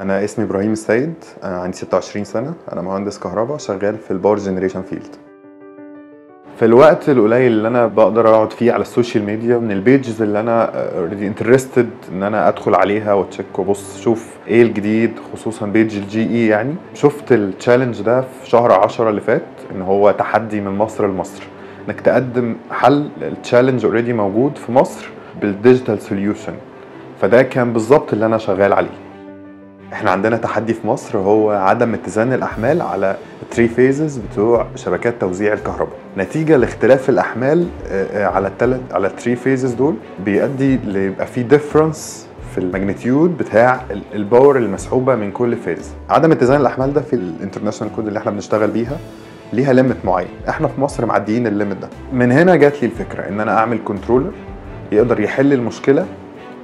أنا اسمي إبراهيم السيد عندي 26 سنة أنا مهندس كهرباء شغال في ال power generation field في الوقت القليل اللي أنا بقدر أقعد فيه على ال social media من ال pages اللي أنا already interested إن أنا أدخل عليها وأ check وأبص شوف إيه الجديد خصوصا page ال GE يعني. شفت ال challenge ده في شهر 10 اللي فات إن هو تحدي من مصر لمصر. إنك تقدم حل ال challenge already موجود في مصر بال digital solution فده كان بالظبط اللي أنا شغال عليه. إحنا عندنا تحدي في مصر هو عدم اتزان الأحمال على ال three phases بتوع شبكات توزيع الكهرباء. نتيجة لاختلاف الأحمال آه، آه، على الثلاث على ال three phases دول بيؤدي ليبقى في difference في ال magnitude بتاع ال- ال power المسحوبة من كل phase عدم اتزان الأحمال ده في ال international code اللي إحنا بنشتغل بيها ليها limit معين. إحنا في مصر معديين ال limit ده. من هنا جات لي الفكرة إن أنا أعمل controller يقدر يحل المشكلة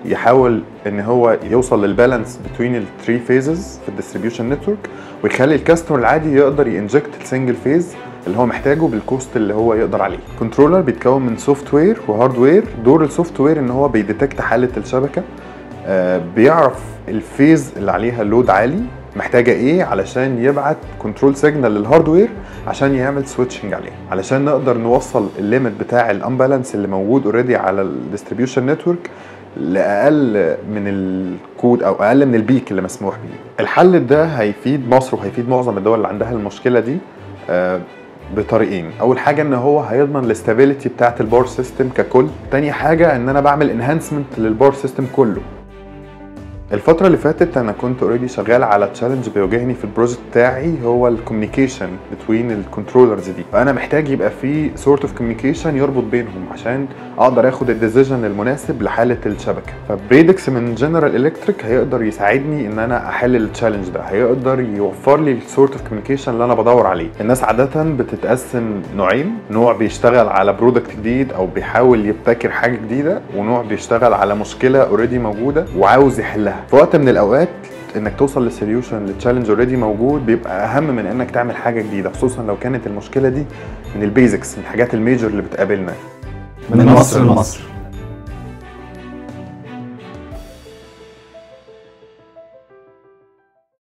يحاول إن هو يوصل لل balance بين ال three phases في ال distribution network ويخلي ال customer العادي يقدر ي inject ال single phase اللي هو محتاجه بال cost اللي هو يقدر عليه. controller بيتكون من software و hardware دور ال software إن هو بي detect حالة الشبكة. آه، بيعرف ال phase اللي عليها load عالي محتاجة إيه علشان يبعت control signal لل hardware عشان يعمل switching عليه. علشان نقدر نوصل ال limit بتاع ال imbalance اللي موجود already على ال distribution network لأقل من الكود أو أقل من ال peak اللي مسموح بيه. الحل ده هيفيد مصر وهيفيد معظم الدول اللي عندها المشكلة دي آه، بطريقين. أول حاجة إن هو هيضمن ال stability بتاعة ال power system ككل. تاني حاجة إن أنا بعمل enhancement لل power system كله. الفترة اللي فاتت أنا كنت already شغال على challenge بيواجهني في ال project بتاعي هو ال communication between ال controllers دي. فأنا محتاج يبقى في sort of communication يربط بينهم عشان أقدر آخد ال decision المناسب لحالة الشبكة. ف Predix من General Electric هيقدر يساعدني إن أنا أحل ال challenge ده. هيقدر يوفر لي ال sort of communication اللي أنا بدور عليه. الناس عادة بتتقسم نوعين. نوع بيشتغل على product جديد أو بيحاول يبتكر حاجة جديدة ونوع بيشتغل على مشكلة already موجودة وعاوز يحلها. في وقت من الأوقات إنك توصل ل solution لل challenge already موجود بيبقى أهم من إنك تعمل حاجة جديدة خصوصا لو كانت المشكلة دي من ال basics من الحاجات ال major اللي بتقابلنا. من مصر لمصر.